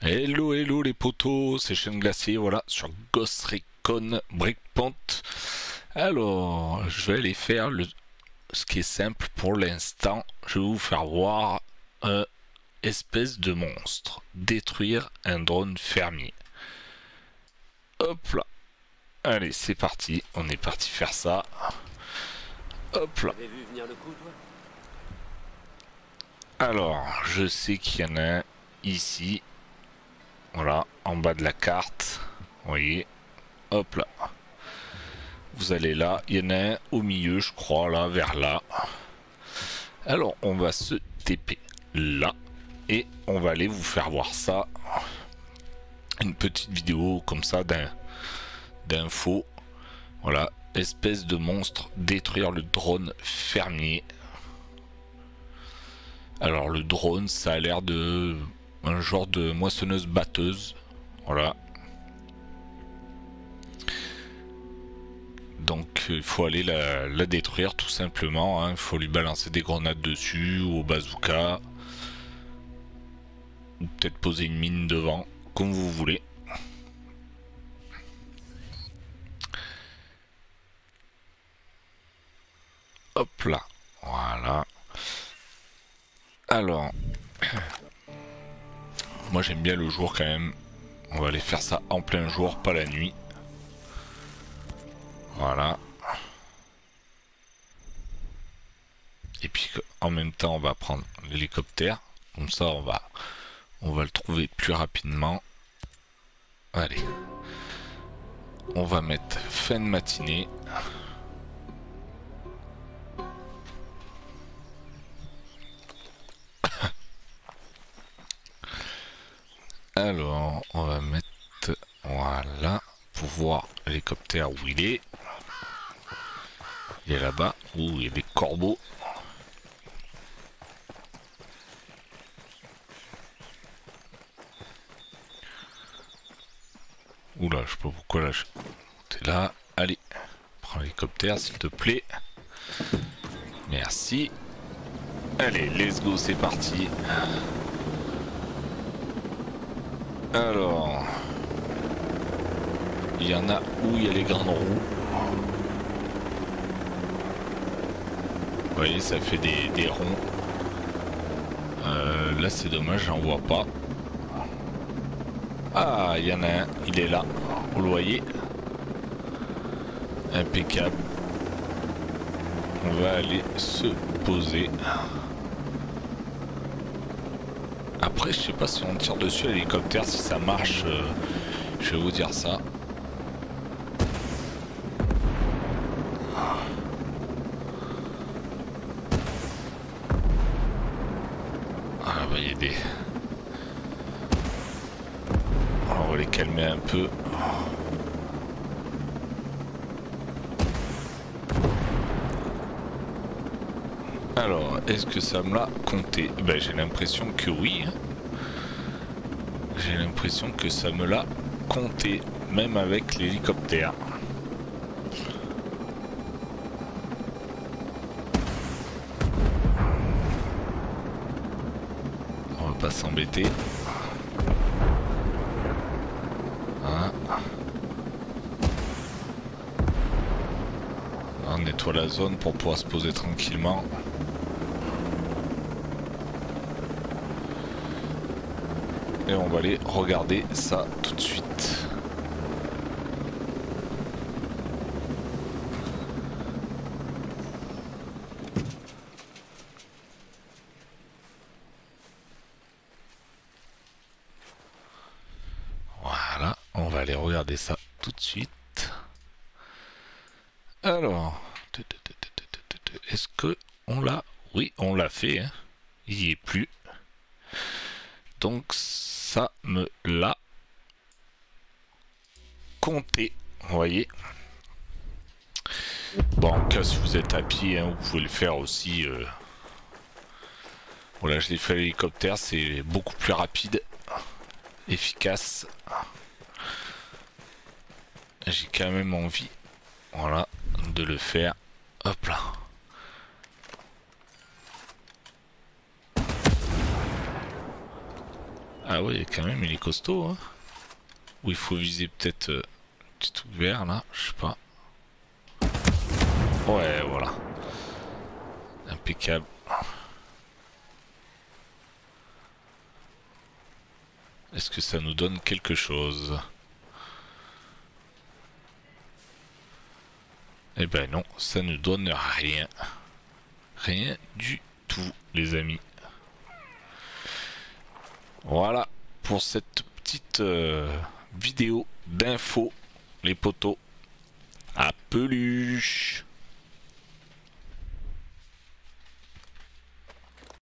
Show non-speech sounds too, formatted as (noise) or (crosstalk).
Hello, hello les potos, c'est Chaîne Glacier, voilà, sur Ghost Recon Breakpoint. Alors, je vais aller faire le... ce qui est simple pour l'instant. Je vais vous faire voir un espèce de monstre. Détruire un drone fermier. Hop là. Allez, c'est parti. On est parti faire ça. Hop là. Alors, je sais qu'il y en a un ici. Voilà, en bas de la carte. Vous voyez? Hop là. Vous allez là. Il y en a un au milieu, je crois, là, vers là. Alors, on va se TP là. Et on va aller vous faire voir ça. Une petite vidéo comme ça d'info. Voilà. Espèce de monstre. Détruire le drone fermier. Alors le drone, ça a l'air de un genre de moissonneuse batteuse. Voilà. Donc il faut aller la, détruire tout simplement. Hein. Il faut lui balancer des grenades dessus ou au bazooka. Ou peut-être poser une mine devant, comme vous voulez. Hop là. Voilà. Alors. (clears throat) Moi j'aime bien le jour quand même. On va aller faire ça en plein jour, pas la nuit. Voilà. Et puis en même temps on va prendre l'hélicoptère. Comme ça on va on va le trouver plus rapidement. Allez. On va mettre fin de matinée. Alors, on va mettre... Voilà. Pour voir l'hélicoptère où il est. Il est là-bas. Où il y a des corbeaux. Oula, je sais pas pourquoi là. T'es là. Allez. Prends l'hélicoptère s'il te plaît. Merci. Allez, let's go, c'est parti. Alors, il y en a où il y a les grandes roues? Vous voyez, ça fait des, ronds. Euh, là, c'est dommage, j'en vois pas. Ah, il y en a un, il est là. Vous le voyez Impeccable. On va aller se poser. Après, je sais pas si on tire dessus l'hélicoptère, si ça marche. Euh, je vais vous dire ça. Ah, va y aider. On va les calmer un peu. Alors, est-ce que ça me l'a compté? Ben, J'ai l'impression que oui. Hein. J'ai l'impression que ça me l'a compté, même avec l'hélicoptère. On va pas s'embêter. Hein? On nettoie la zone pour pouvoir se poser tranquillement. Et on va aller regarder ça tout de suite. Voilà, on va aller regarder ça tout de suite. Alors, est-ce que on l'a? Oui, on l'a fait. Hein. Il n'y est plus. Donc ça me l'a compté. Vous voyez Bon, en cas si vous êtes à pied, hein, vous pouvez le faire aussi. Euh. Voilà, je l'ai fait à l'hélicoptère, c'est beaucoup plus rapide, efficace. J'ai quand même envie, voilà, de le faire. Hop là. Ah ouais, quand même, il est costaud. Hein. Ou il faut viser peut-être euh, petit truc vert là, je sais pas. Ouais, voilà. Impeccable. Est-ce que ça nous donne quelque chose? Eh ben non, ça ne donne rien. Rien du tout, les amis. Voilà pour cette petite euh, vidéo d'info, les poteaux. À peluche